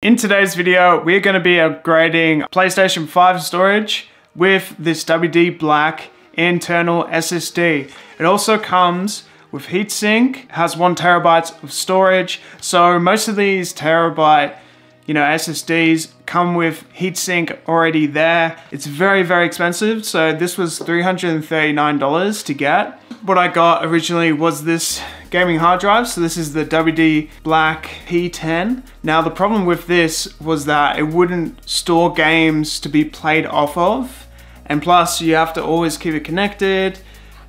In today's video, we're going to be upgrading PlayStation 5 storage with this WD Black internal SSD. It also comes with heatsink, has one terabyte of storage. So most of these terabyte you know, SSDs come with heatsink already there. It's very, very expensive. So this was $339 to get. What I got originally was this gaming hard drive. So this is the WD Black P10. Now the problem with this was that it wouldn't store games to be played off of. And plus you have to always keep it connected.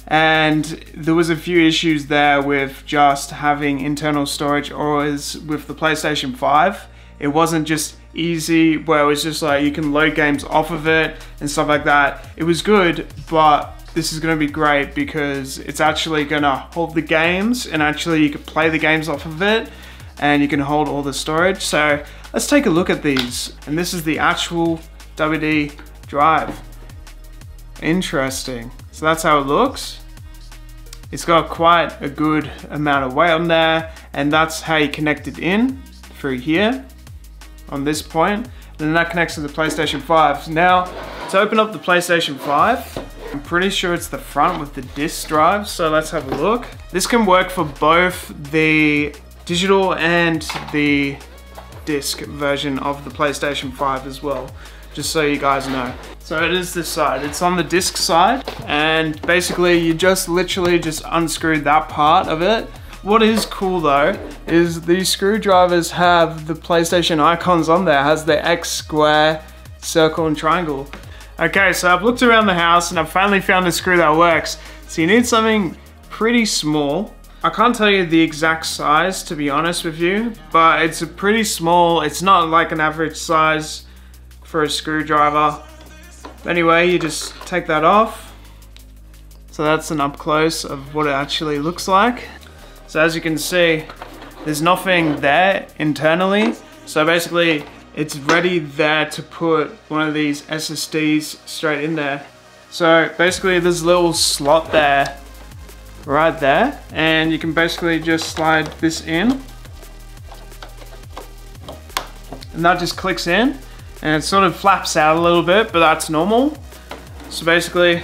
And there was a few issues there with just having internal storage or as with the PlayStation 5. It wasn't just easy where it was just like you can load games off of it and stuff like that. It was good, but this is going to be great because it's actually going to hold the games and actually you can play the games off of it and you can hold all the storage. So let's take a look at these. And this is the actual WD drive. Interesting. So that's how it looks. It's got quite a good amount of weight on there and that's how you connect it in through here on this point. And then that connects to the PlayStation 5. Now, to open up the PlayStation 5, I'm pretty sure it's the front with the disk drive, so let's have a look. This can work for both the digital and the disc version of the PlayStation 5 as well, just so you guys know. So it is this side, it's on the disc side, and basically you just literally just unscrew that part of it. What is cool though, is these screwdrivers have the PlayStation icons on there, it has the X, square, circle, and triangle. Okay, so I've looked around the house and I've finally found a screw that works. So you need something pretty small. I can't tell you the exact size to be honest with you, but it's a pretty small, it's not like an average size for a screwdriver. Anyway, you just take that off. So that's an up close of what it actually looks like. So as you can see, there's nothing there internally. So basically it's ready there to put one of these SSDs straight in there. So basically there's a little slot there, right there, and you can basically just slide this in. And that just clicks in, and it sort of flaps out a little bit, but that's normal. So basically,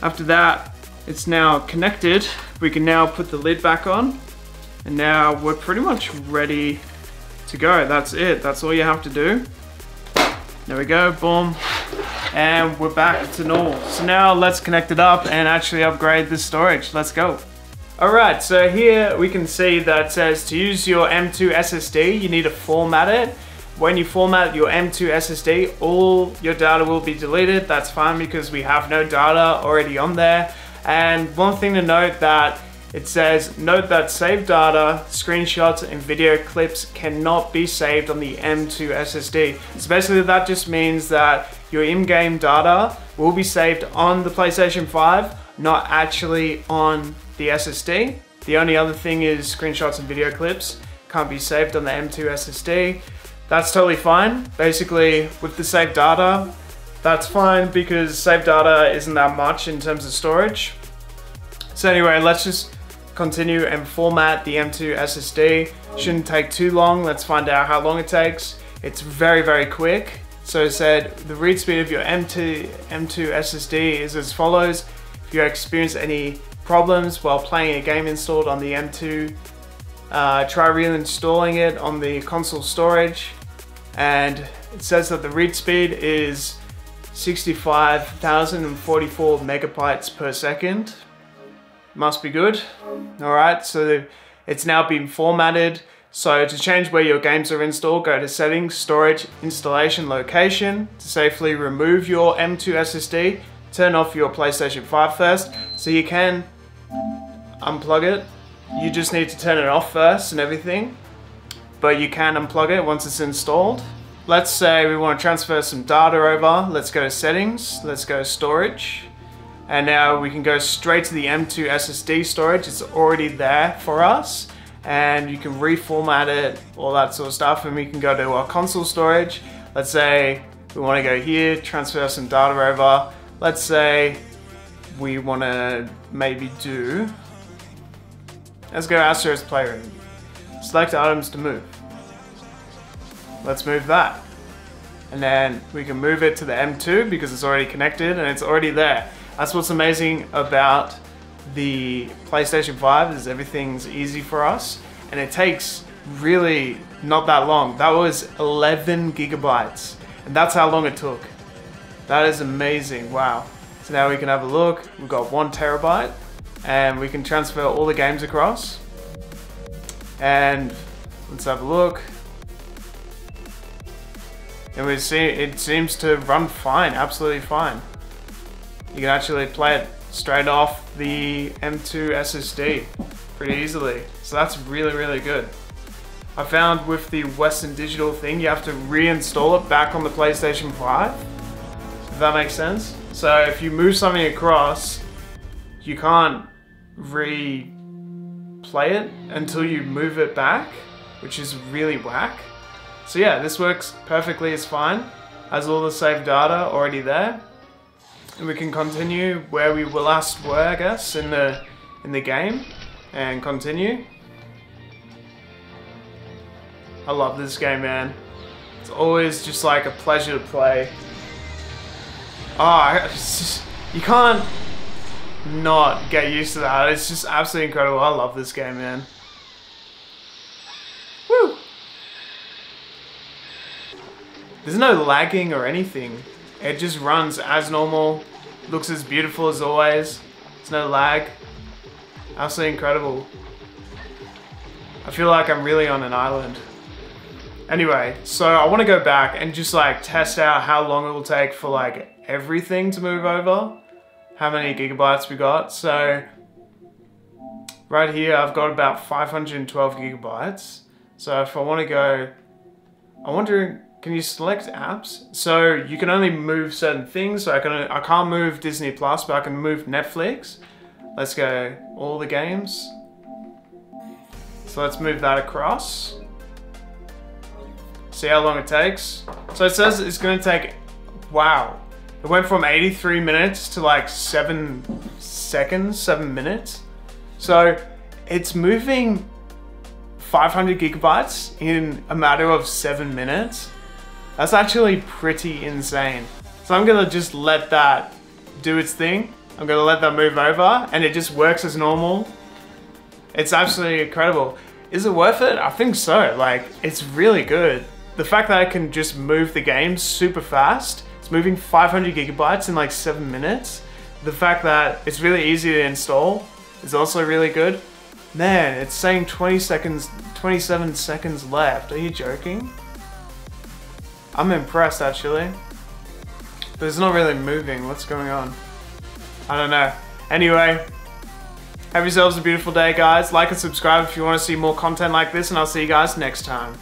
after that, it's now connected. We can now put the lid back on, and now we're pretty much ready to go. That's it. That's all you have to do. There we go. Boom. And we're back to normal. So now let's connect it up and actually upgrade the storage. Let's go. Alright, so here we can see that it says to use your M2 SSD, you need to format it. When you format your M2 SSD, all your data will be deleted. That's fine because we have no data already on there. And one thing to note that it says, note that saved data, screenshots, and video clips cannot be saved on the M2 SSD. So basically that just means that your in-game data will be saved on the PlayStation 5, not actually on the SSD. The only other thing is screenshots and video clips can't be saved on the M2 SSD. That's totally fine. Basically, with the saved data, that's fine because saved data isn't that much in terms of storage. So anyway, let's just continue and format the M2 SSD. Shouldn't take too long. Let's find out how long it takes. It's very, very quick. So it said the read speed of your M2, M2 SSD is as follows. If you experience any problems while playing a game installed on the M2, uh, try reinstalling it on the console storage. And it says that the read speed is 65,044 megabytes per second must be good. All right, so it's now been formatted. So to change where your games are installed, go to settings, storage, installation, location. To safely remove your M2 SSD, turn off your PlayStation 5 first. So you can unplug it. You just need to turn it off first and everything. But you can unplug it once it's installed. Let's say we want to transfer some data over. Let's go to settings, let's go to storage. And now we can go straight to the M2 SSD storage. It's already there for us. And you can reformat it, all that sort of stuff. And we can go to our console storage. Let's say we want to go here, transfer some data over. Let's say we want to maybe do, let's go Astro's Playroom. Select items to move. Let's move that. And then we can move it to the M2 because it's already connected and it's already there. That's what's amazing about the PlayStation 5 is everything's easy for us and it takes really not that long. That was 11 gigabytes and that's how long it took. That is amazing, wow. So now we can have a look. We've got one terabyte and we can transfer all the games across. And let's have a look. And we see it seems to run fine, absolutely fine. You can actually play it straight off the M2 SSD pretty easily. So that's really, really good. I found with the Western Digital thing, you have to reinstall it back on the PlayStation 5. If that makes sense. So if you move something across, you can't replay it until you move it back, which is really whack. So yeah, this works perfectly it's fine. Has all the saved data already there. And we can continue where we last were, I guess, in the in the game. And continue. I love this game, man. It's always just like a pleasure to play. Ah, oh, you can't not get used to that. It's just absolutely incredible. I love this game, man. There's no lagging or anything. It just runs as normal. Looks as beautiful as always. There's no lag. Absolutely incredible. I feel like I'm really on an island. Anyway, so I want to go back and just like test out how long it will take for like everything to move over. How many gigabytes we got. So right here I've got about 512 gigabytes. So if I want to go, I'm wondering, can you select apps? So you can only move certain things. So I can I can't move Disney Plus, but I can move Netflix. Let's go all the games. So let's move that across. See how long it takes. So it says it's gonna take, wow. It went from 83 minutes to like seven seconds, seven minutes. So it's moving 500 gigabytes in a matter of seven minutes. That's actually pretty insane. So I'm gonna just let that do its thing. I'm gonna let that move over and it just works as normal. It's absolutely incredible. Is it worth it? I think so. Like, it's really good. The fact that I can just move the game super fast, it's moving 500 gigabytes in like seven minutes. The fact that it's really easy to install is also really good. Man, it's saying 20 seconds, 27 seconds left. Are you joking? I'm impressed actually. But it's not really moving. What's going on? I don't know. Anyway, have yourselves a beautiful day, guys. Like and subscribe if you want to see more content like this, and I'll see you guys next time.